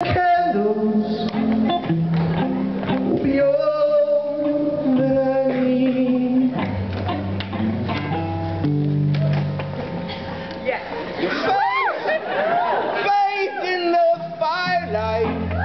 Candles will be all that I need. Yes. Faith, faith in the firelight.